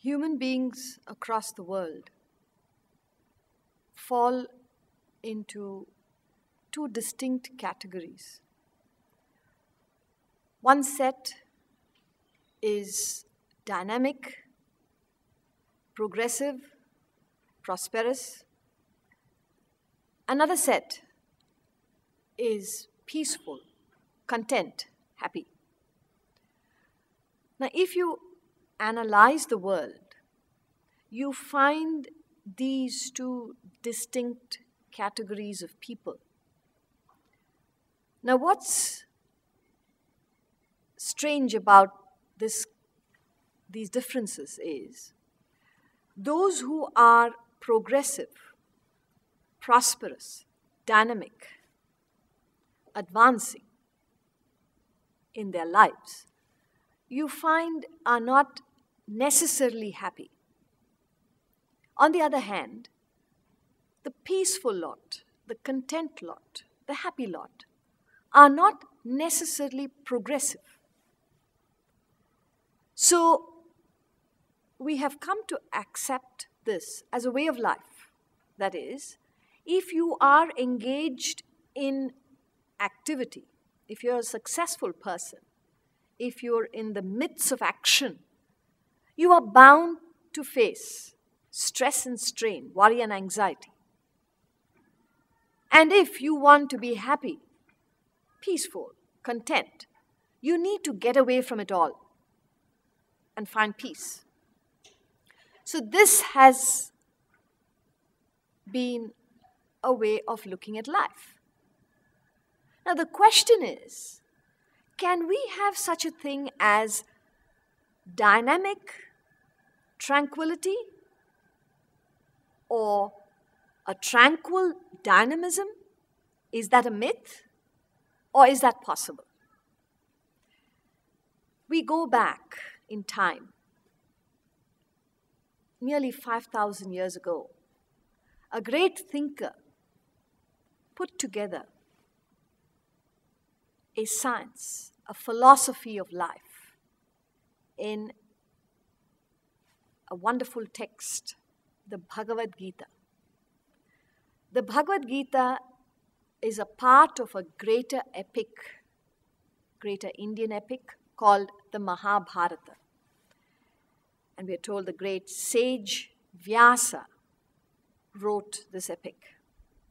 Human beings across the world fall into two distinct categories. One set is dynamic, progressive, prosperous. Another set is peaceful, content, happy. Now, if you analyze the world, you find these two distinct categories of people. Now, what's strange about this, these differences is those who are progressive, prosperous, dynamic, advancing in their lives, you find are not necessarily happy. On the other hand, the peaceful lot, the content lot, the happy lot are not necessarily progressive. So, we have come to accept this as a way of life. That is, if you are engaged in activity, if you're a successful person, if you're in the midst of action, you are bound to face stress and strain, worry and anxiety. And if you want to be happy, peaceful, content, you need to get away from it all and find peace. So, this has been a way of looking at life. Now, the question is can we have such a thing as dynamic tranquility or a tranquil dynamism? Is that a myth or is that possible? We go back in time nearly 5,000 years ago, a great thinker put together a science, a philosophy of life in a wonderful text, the Bhagavad Gita. The Bhagavad Gita is a part of a greater epic, greater Indian epic called the Mahabharata. And we are told the great sage Vyasa wrote this epic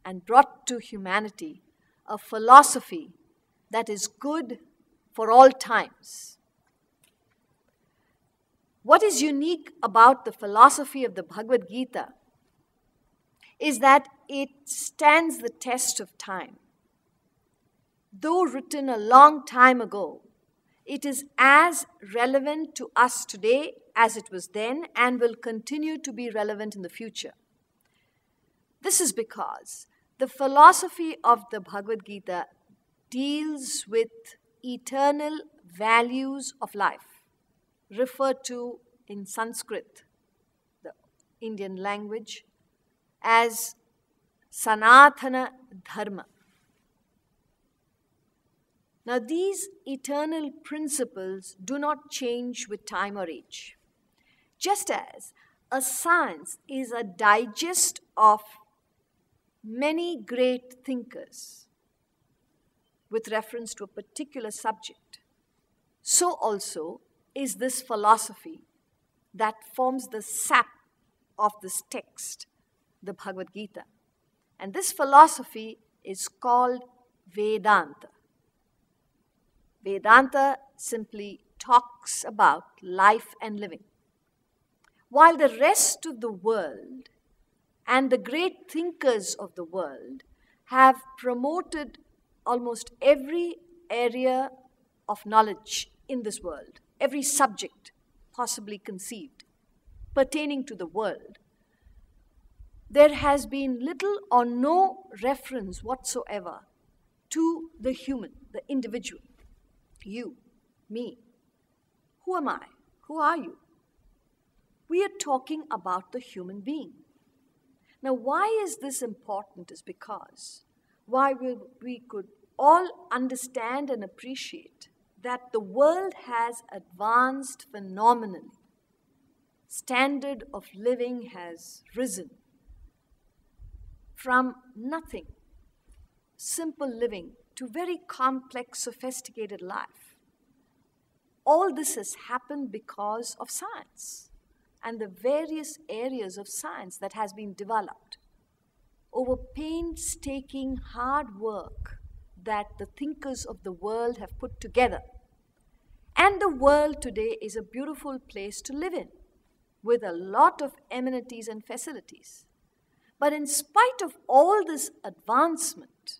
and brought to humanity a philosophy that is good for all times. What is unique about the philosophy of the Bhagavad Gita is that it stands the test of time. Though written a long time ago, it is as relevant to us today as it was then and will continue to be relevant in the future. This is because the philosophy of the Bhagavad Gita deals with eternal values of life, referred to in Sanskrit, the Indian language, as Sanatana Dharma. Now, these eternal principles do not change with time or age. Just as a science is a digest of many great thinkers with reference to a particular subject, so also is this philosophy that forms the sap of this text, the Bhagavad Gita. And this philosophy is called Vedanta. Vedanta simply talks about life and living. While the rest of the world and the great thinkers of the world have promoted almost every area of knowledge in this world, every subject possibly conceived pertaining to the world, there has been little or no reference whatsoever to the human, the individual. You, me. Who am I? Who are you? We are talking about the human being. Now, why is this important? Is because why we, we could all understand and appreciate that the world has advanced phenomenally standard of living has risen from nothing, simple living, to very complex, sophisticated life. All this has happened because of science and the various areas of science that has been developed over painstaking hard work that the thinkers of the world have put together. And the world today is a beautiful place to live in with a lot of amenities and facilities. But in spite of all this advancement,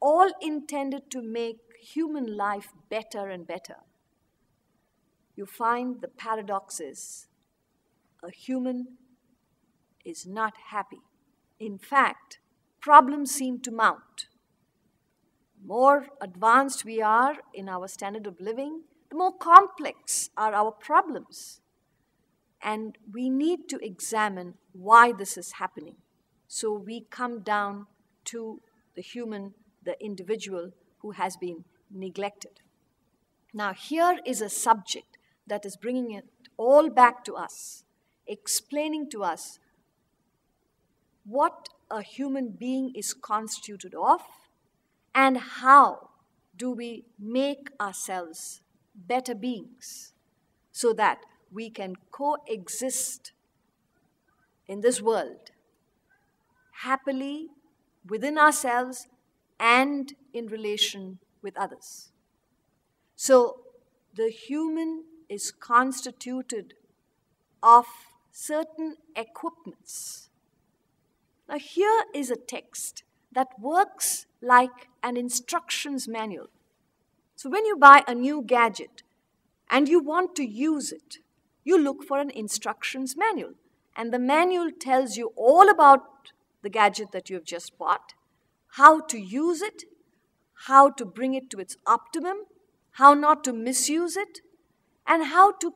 all intended to make human life better and better, you find the paradox is a human is not happy. In fact, problems seem to mount. More advanced we are in our standard of living, the more complex are our problems. And we need to examine why this is happening. So we come down to the human, the individual who has been neglected. Now, here is a subject that is bringing it all back to us, explaining to us what a human being is constituted of and how do we make ourselves better beings so that we can coexist in this world happily within ourselves and in relation with others. So, the human is constituted of certain equipments. Now, here is a text that works like an instructions manual. So, when you buy a new gadget and you want to use it, you look for an instructions manual. And the manual tells you all about the gadget that you have just bought, how to use it, how to bring it to its optimum, how not to misuse it, and how to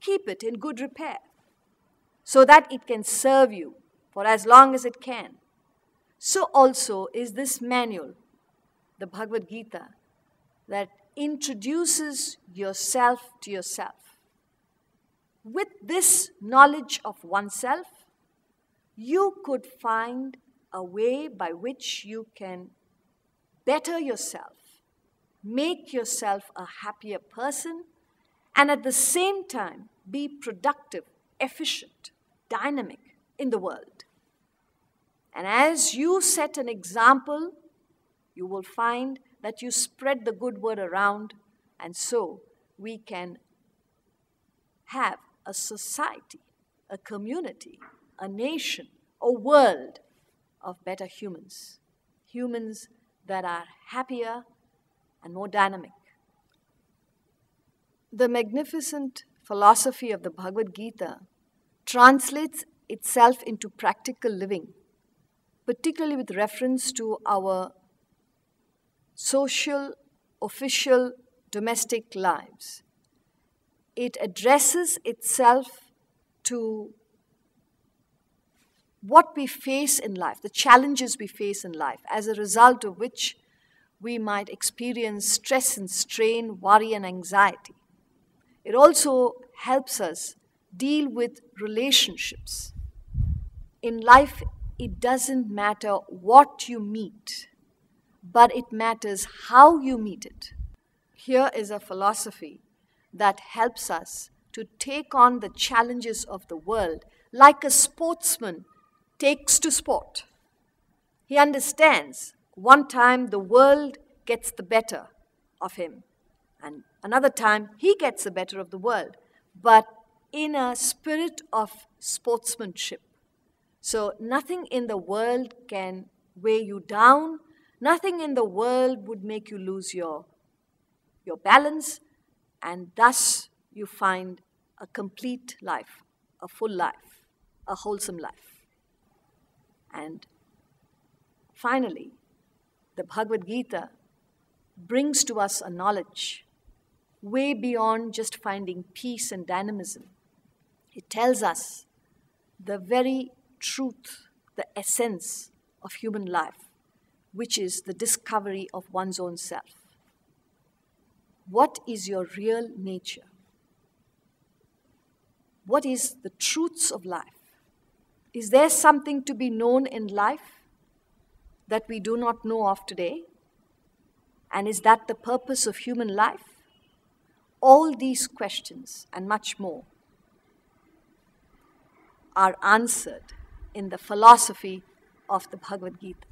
keep it in good repair so that it can serve you for as long as it can. So, also is this manual, the Bhagavad Gita, that introduces yourself to yourself. With this knowledge of oneself, you could find a way by which you can better yourself, make yourself a happier person, and at the same time be productive, efficient, dynamic in the world. And as you set an example, you will find that you spread the good word around, and so we can have a society, a community, a nation, a world of better humans. Humans that are happier and more dynamic. The magnificent philosophy of the Bhagavad Gita translates itself into practical living, particularly with reference to our social, official, domestic lives it addresses itself to what we face in life, the challenges we face in life, as a result of which we might experience stress and strain, worry and anxiety. It also helps us deal with relationships. In life, it doesn't matter what you meet, but it matters how you meet it. Here is a philosophy that helps us to take on the challenges of the world like a sportsman takes to sport. He understands one time the world gets the better of him, and another time he gets the better of the world, but in a spirit of sportsmanship. So nothing in the world can weigh you down, nothing in the world would make you lose your, your balance, and thus you find a complete life, a full life, a wholesome life. And finally, the Bhagavad Gita brings to us a knowledge way beyond just finding peace and dynamism. It tells us the very truth, the essence of human life, which is the discovery of one's own self. What is your real nature? what is the truths of life? Is there something to be known in life that we do not know of today? And is that the purpose of human life? All these questions and much more are answered in the philosophy of the Bhagavad Gita.